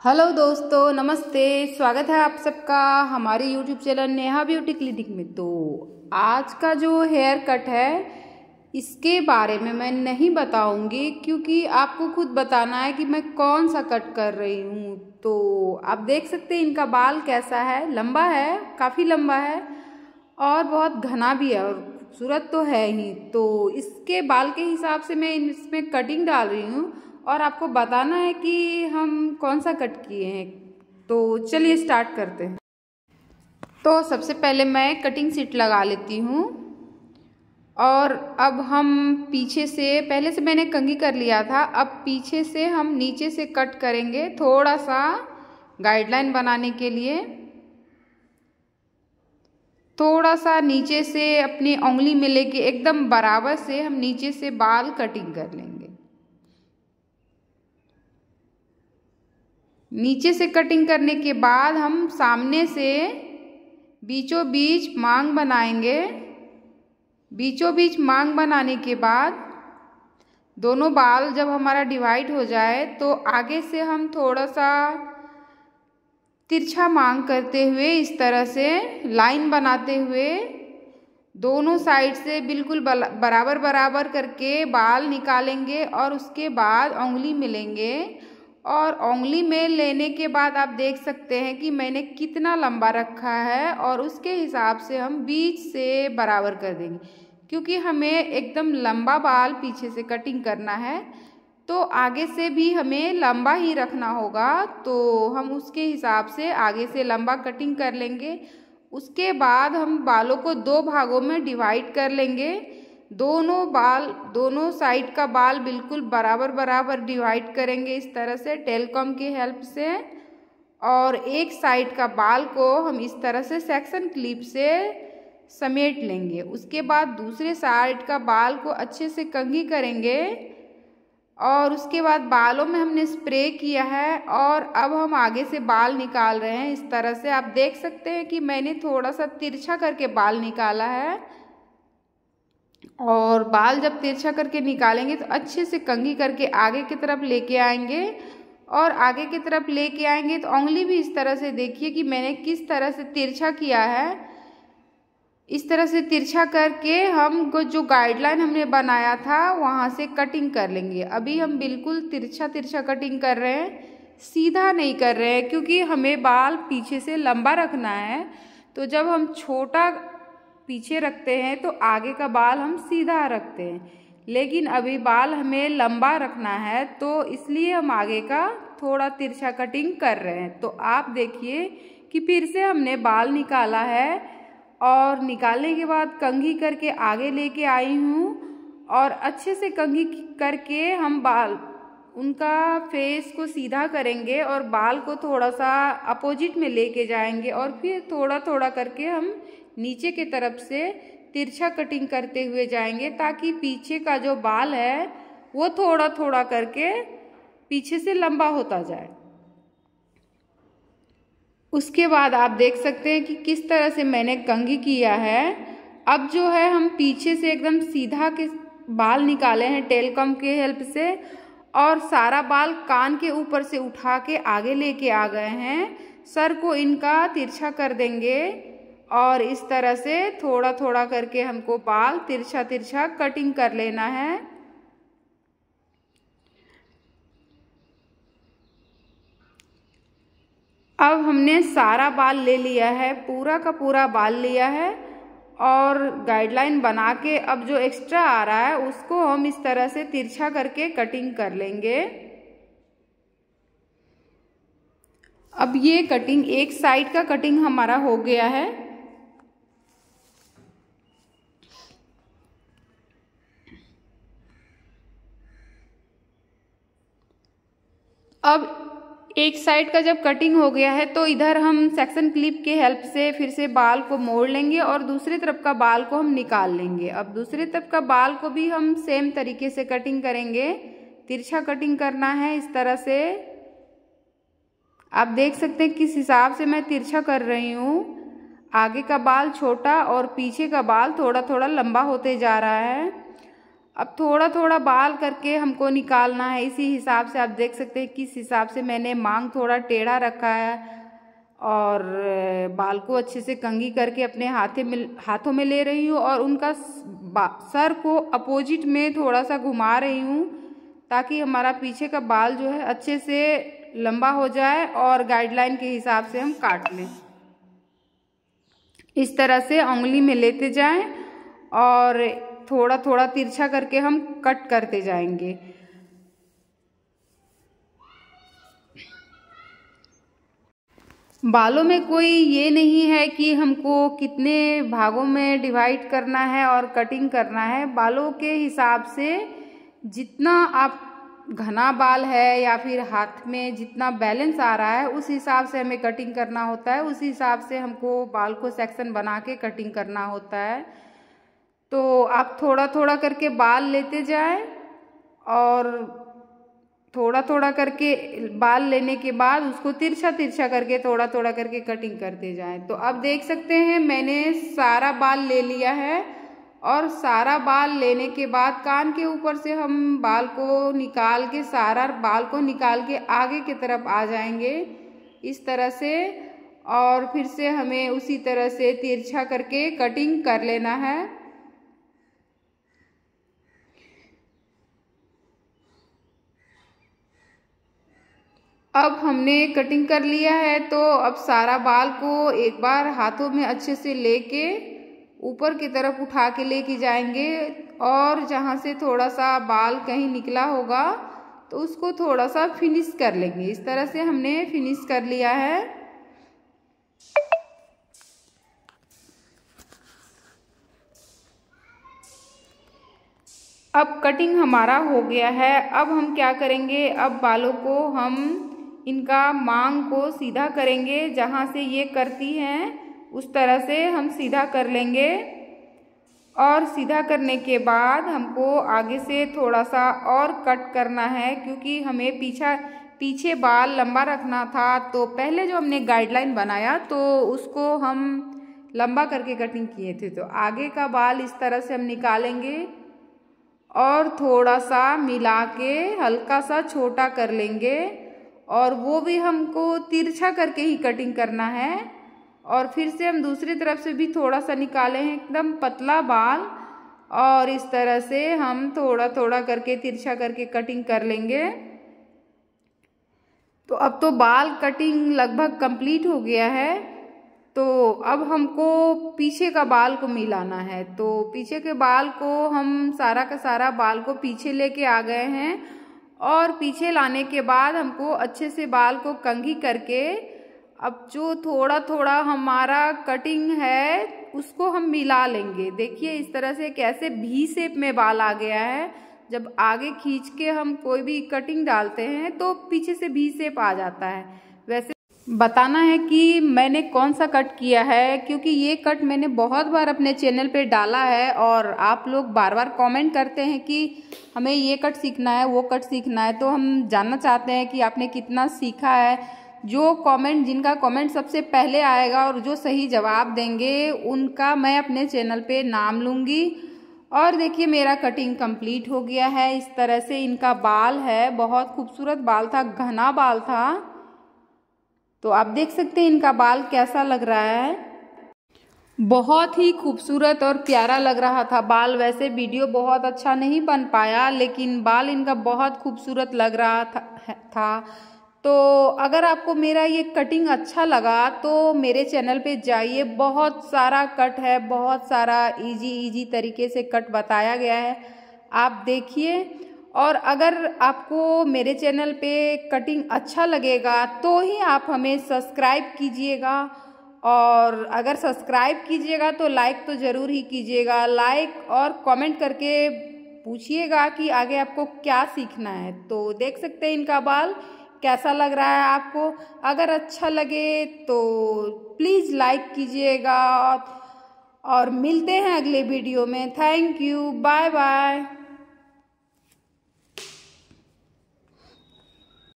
Hello दोस्तों, नमस्ते। स्वागत है आप सबका हमारे YouTube channel Neha beauty clinic में। तो आज का जो हेयर कट है, इसके बारे में मैं नहीं बताऊँगी, क्योंकि आपको खुद बताना है कि मैं कौन सा कट कर रही हूँ। तो आप देख सकते हैं इनका बाल कैसा है। लंबा है, काफ़ी लंबा है, और बहुत घना भी है, और खूबसूरत तो है ही। तो इसके बाल के हिसाब से मैं इसमें कटिंग डाल रही हूँ। और आपको बताना है कि हम कौन सा कट किए हैं। तो चलिए स्टार्ट करते हैं। तो सबसे पहले मैं कटिंग सीट लगा लेती हूँ। और अब हम पीछे से, पहले से मैंने कंगी कर लिया था। अब पीछे से हम नीचे से कट करेंगे थोड़ा सा गाइडलाइन बनाने के लिए। थोड़ा सा नीचे से अपनी उंगली में लेके एकदम बराबर से हम नीचे से बाल कटिंग कर लेंगे। नीचे से कटिंग करने के बाद हम सामने से बीचों बीच मांग बनाएँगे। बीचों बीच मांग बनाने के बाद दोनों बाल जब हमारा डिवाइड हो जाए तो आगे से हम थोड़ा सा तिरछा मांग करते हुए इस तरह से लाइन बनाते हुए दोनों साइड से बिल्कुल बराबर बराबर करके बाल निकालेंगे और उसके बाद उंगली मिलेंगे। और उंगली में लेने के बाद आप देख सकते हैं कि मैंने कितना लंबा रखा है और उसके हिसाब से हम बीच से बराबर कर देंगे। क्योंकि हमें एकदम लंबा बाल पीछे से कटिंग करना है तो आगे से भी हमें लंबा ही रखना होगा तो हम उसके हिसाब से आगे से लंबा कटिंग कर लेंगे। उसके बाद हम बालों को दो भागों में डिवाइड कर लेंगे। दोनों बाल, दोनों साइड का बाल बिल्कुल बराबर बराबर डिवाइड करेंगे इस तरह से टेलकॉम की हेल्प से। और एक साइड का बाल को हम इस तरह से सेक्शन क्लिप से समेट लेंगे। उसके बाद दूसरे साइड का बाल को अच्छे से कंघी करेंगे। और उसके बाद बालों में हमने स्प्रे किया है और अब हम आगे से बाल निकाल रहे हैं। इस तरह से आप देख सकते हैं कि मैंने थोड़ा सा तिरछा करके बाल निकाला है। और बाल जब तिरछा करके निकालेंगे तो अच्छे से कंघी करके आगे की तरफ़ लेके आएँगे। और आगे की तरफ़ लेके आएँगे तो उंगली भी इस तरह से देखिए कि मैंने किस तरह से तिरछा किया है। इस तरह से तिरछा करके हम जो गाइडलाइन हमने बनाया था, वहाँ से कटिंग कर लेंगे। अभी हम बिल्कुल तिरछा तिरछा कटिंग कर रहे हैं। सीधा नहीं कर रहे हैं, क्योंकि हमें बाल पीछे से लंबा रखना है। तो जब हम छोटा पीछे रखते हैं तो आगे का बाल हम सीधा रखते हैं। लेकिन अभी बाल हमें लंबा रखना है तो इसलिए हम आगे का थोड़ा तिरछा कटिंग कर रहे हैं। तो आप देखिए कि फिर से हमने बाल निकाला है और निकालने के बाद कंघी करके आगे लेके आई हूँ और अच्छे से कंघी करके हम बाल, उनका फेस को सीधा करेंगे और बाल को थोड़ा सा अपोजिट में लेके जाएँगे और फिर थोड़ा थोड़ा करके हम नीचे के तरफ़ से तिरछा कटिंग करते हुए जाएँगे ताकि पीछे का जो बाल है, वो थोड़ा थोड़ा करके पीछे से लंबा होता जाए। उसके बाद आप देख सकते हैं कि किस तरह से मैंने कंघी किया है। अब जो है, हम पीछे से एकदम सीधा के बाल निकाले हैं टेलकम के हेल्प से और सारा बाल कान के ऊपर से उठा के आगे लेके आ गए हैं। सर को इनका तिरछा कर देंगे। और इस तरह से थोड़ा थोड़ा करके हमको बाल तिरछा तिरछा कटिंग कर लेना है। अब हमने सारा बाल ले लिया है, पूरा का पूरा बाल लिया है और गाइडलाइन बना के अब जो एक्स्ट्रा आ रहा है, उसको हम इस तरह से तिरछा करके कटिंग कर लेंगे। अब ये कटिंग एक साइड का कटिंग हमारा हो गया है। अब एक साइड का जब कटिंग हो गया है तो इधर हम सेक्शन क्लिप के हेल्प से फिर से बाल को मोड़ लेंगे और दूसरी तरफ़ का बाल को हम निकाल लेंगे। अब दूसरी तरफ़ का बाल को भी हम सेम तरीके से कटिंग करेंगे। तिरछा कटिंग करना है इस तरह से। आप देख सकते हैं किस हिसाब से मैं तिरछा कर रही हूँ। आगे का बाल छोटा और पीछे का बाल थोड़ा थोड़ा लंबा होते जा रहा है। अब थोड़ा थोड़ा बाल करके हमको निकालना है, इसी हिसाब से आप देख सकते हैं किस हिसाब से मैंने मांग थोड़ा टेढ़ा रखा है और बाल को अच्छे से कंगी करके अपने हाथे में हाथों में ले रही हूँ और उनका सर को अपोजिट में थोड़ा सा घुमा रही हूँ ताकि हमारा पीछे का बाल जो है अच्छे से लंबा हो जाए और गाइडलाइन के हिसाब से हम काट लें। इस तरह से उंगली में लेते जाएँ और थोड़ा थोड़ा तिरछा करके हम कट करते जाएँगे। बालों में कोई ये नहीं है कि हमको कितने भागों में डिवाइड करना है और कटिंग करना है। बालों के हिसाब से जितना आप घना बाल है या फिर हाथ में जितना बैलेंस आ रहा है, उस हिसाब से हमें कटिंग करना होता है। उस हिसाब से हमको बाल को सेक्शन बना के कटिंग करना होता है। तो आप थोड़ा थोड़ा करके बाल लेते जाए और थोड़ा थोड़ा करके बाल लेने के बाद उसको तिरछा तिरछा करके थोड़ा थोड़ा करके कटिंग करते जाएँ। तो अब देख सकते हैं, मैंने सारा बाल ले लिया है और सारा बाल लेने के बाद कान के ऊपर से हम बाल को निकाल के, सारा बाल को निकाल के आगे की तरफ़ आ जाएँगे इस तरह से और फिर से हमें उसी तरह से तिरछा करके कटिंग कर लेना है। अब हमने कटिंग कर लिया है तो अब सारा बाल को एक बार हाथों में अच्छे से लेके ऊपर की तरफ़ उठा के लेके जाएँगे। और जहाँ से थोड़ा सा बाल कहीं निकला होगा तो उसको थोड़ा सा फिनिश कर लेंगे। इस तरह से हमने फिनिश कर लिया है। अब कटिंग हमारा हो गया है। अब हम क्या करेंगे? अब बालों को हम इनका मांग को सीधा करेंगे, जहाँ से ये करती हैं, उस तरह से हम सीधा कर लेंगे। और सीधा करने के बाद हमको आगे से थोड़ा सा और कट करना है, क्योंकि हमें पीछा, पीछे बाल लंबा रखना था तो पहले जो हमने गाइडलाइन बनाया तो उसको हम लंबा करके कटिंग किए थे। तो आगे का बाल इस तरह से हम निकालेंगे और थोड़ा सा मिला के हल्का सा छोटा कर लेंगे। और वो भी हमको तिरछा करके ही कटिंग करना है। और फिर से हम दूसरी तरफ़ से भी थोड़ा सा निकाले हैं, एकदम पतला बाल। और इस तरह से हम थोड़ा थोड़ा करके, तिरछा करके कटिंग कर लेंगे। तो अब तो बाल कटिंग लगभग कंप्लीट हो गया है। तो अब हमको पीछे का बाल को मिलाना है। तो पीछे के बाल को हम सारा का सारा बाल को पीछे लेके आ गए हैं। और पीछे लाने के बाद हमको अच्छे से बाल को कंघी करके, अब जो थोड़ा थोड़ा हमारा कटिंग है, उसको हम मिला लेंगे। देखिए इस तरह से कैसे भी सेप में बाल आ गया है। जब आगे खींच के हम कोई भी कटिंग डालते हैं तो पीछे से भी सेप आ जाता है। वैसे बताना है कि मैंने कौन सा कट किया है, क्योंकि ये कट मैंने बहुत बार अपने चैनल पे डाला है और आप लोग बार बार कमेंट करते हैं कि हमें ये कट सीखना है, वो कट सीखना है। तो हम जानना चाहते हैं कि आपने कितना सीखा है। जो कमेंट जिनका कमेंट सबसे पहले आएगा और जो सही जवाब देंगे, उनका मैं अपने चैनल पे नाम लूँगी। और देखिए, मेरा कटिंग कंप्लीट हो गया है। इस तरह से इनका बाल है, बहुत खूबसूरत बाल था, घना बाल था। तो आप देख सकते हैं इनका बाल कैसा लग रहा है। बहुत ही खूबसूरत और प्यारा लग रहा था बाल। वैसे वीडियो बहुत अच्छा नहीं बन पाया लेकिन बाल इनका बहुत खूबसूरत लग रहा था, था। तो अगर आपको मेरा ये कटिंग अच्छा लगा तो मेरे चैनल पे जाइए। बहुत सारा कट है बहुत सारा इजी इजी तरीके से कट बताया गया है। आप देखिए और अगर आपको मेरे चैनल पे कटिंग अच्छा लगेगा तो ही आप हमें सब्सक्राइब कीजिएगा। और अगर सब्सक्राइब कीजिएगा तो लाइक तो ज़रूर ही कीजिएगा। लाइक और कमेंट करके पूछिएगा कि आगे आपको क्या सीखना है। तो देख सकते हैं इनका बाल कैसा लग रहा है आपको। अगर अच्छा लगे तो प्लीज़ लाइक कीजिएगा। और मिलते हैं अगले वीडियो में। Thank you bye bye